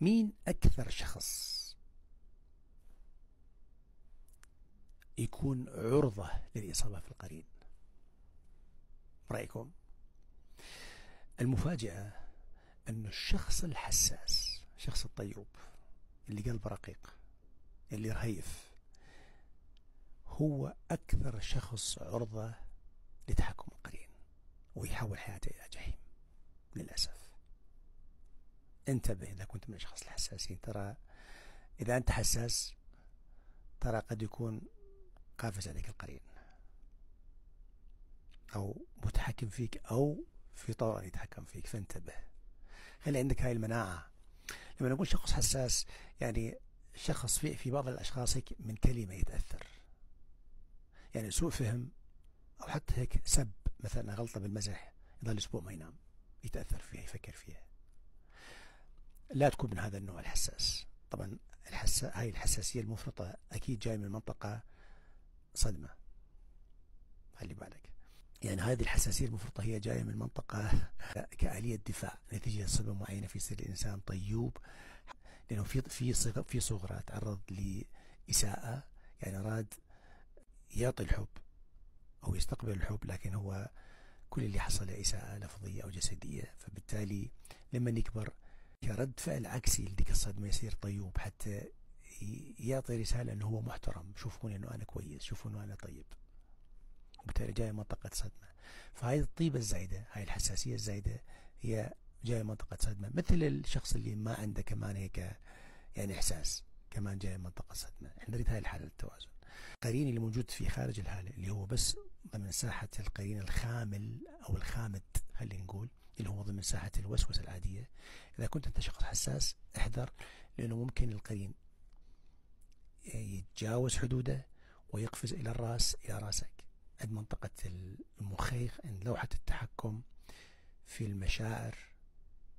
مين أكثر شخص يكون عرضة للإصابة في القرين؟ رأيكم؟ المفاجأة أن الشخص الحساس الشخص الطيوب اللي قلبه رقيق اللي رهيف هو أكثر شخص عرضة لتحكم القرين ويحول حياته إلى جحيم للأسف. انتبه إذا كنت من الأشخاص الحساسين. ترى إذا أنت حساس ترى قد يكون قافز عليك القرين. أو متحكم فيك أو في طور يتحكم فيك. فانتبه. خلي عندك هاي المناعة. لما نقول شخص حساس يعني شخص في في بعض الأشخاص هيك من كلمة يتأثر. يعني سوء فهم أو حتى هيك سب مثلا غلطة بالمزح يظل أسبوع ما ينام يتأثر فيها يفكر فيها. لا تكون من هذا النوع الحساس. طبعا الحسا... هاي الحساسية المفرطة أكيد جاي من منطقة صدمة. خلي بالك. يعني هذه الحساسية المفرطة هي جاية من منطقة كآلية دفاع نتيجة صدمة معينة في سر الإنسان طيوب. لأنه في في في صغرى تعرض لإساءة يعني أراد يعطي الحب أو يستقبل الحب لكن هو كل اللي حصل إساءة لفظية أو جسدية. فبالتالي لما يكبر كرد فعل عكسي لذيك الصدمة يصير طيوب حتى يعطي رسالة أنه هو محترم. شوفوني أنه أنا كويس شوفوا أنه أنا طيب. وبالتالي جاية منطقة صدمة. فهاي الطيبة الزايدة هاي الحساسية الزايدة هي جاية منطقة صدمة. مثل الشخص اللي ما عنده كمان هيك يعني إحساس كمان جاي منطقة صدمة. إحنا نريد هاي الحالة التوازن القرين اللي موجود في خارج الهالة اللي هو بس ضمن ساحة القرين الخامل أو الخامد خلينا نقول اللي هو ضمن ساحة الوسوسة العادية. إذا كنت أنت شخص حساس احذر لأنه ممكن القرين يتجاوز حدوده ويقفز إلى الرأس إلى رأسك. عند منطقة المخيخ عند لوحة التحكم في المشاعر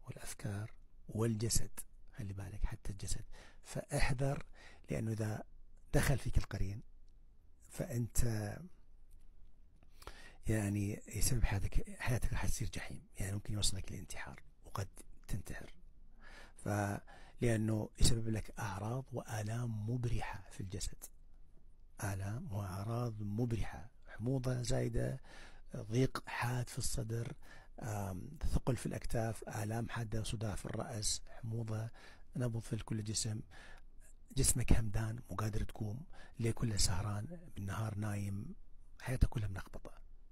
والأفكار والجسد. خلي بالك حتى الجسد. فاحذر لأنه إذا دخل فيك القرين فأنت يعني يسبب حياتك حياتك راح تصير جحيم. يعني ممكن يوصلك للانتحار وقد تنتحر. فلأنه يسبب لك أعراض وآلام مبرحة في الجسد. آلام وأعراض مبرحة. حموضة زايدة ضيق حاد في الصدر ثقل في الأكتاف آلام حادة صداع في الرأس حموضة نبض في كل الجسم جسمك همدان مو قادر تقوم ليه كله سهران بالنهار نايم حياتك كلها ملخبطة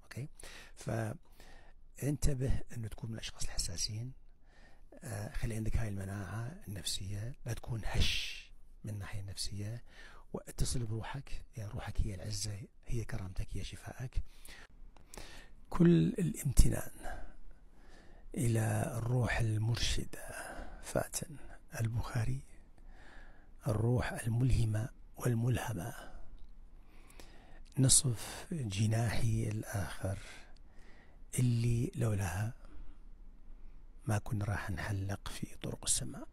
أوكي؟ فانتبه إنه تكون من الأشخاص الحساسين. آه خلي عندك هاي المناعة النفسية. لا تكون هش من الناحية النفسية. واتصل بروحك. يعني روحك هي العزة هي كرامتك هي شفائك. كل الامتنان إلى الروح المرشدة. فاتن البخاري. الروح الملهمة والملهمة. نصف جناحي الآخر اللي لولاها ما كنا راح نحلق في طرق السماء.